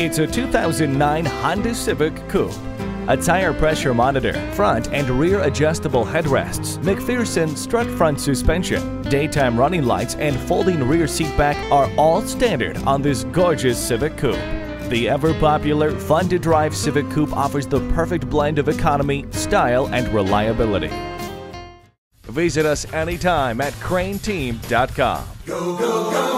It's a 2009 Honda Civic Coupe. A tire pressure monitor, front and rear adjustable headrests, McPherson strut front suspension, daytime running lights, and folding rear seat back are all standard on this gorgeous Civic Coupe. The ever popular, fun to drive Civic Coupe offers the perfect blend of economy, style, and reliability. Visit us anytime at crainteam.com. Go, go, go,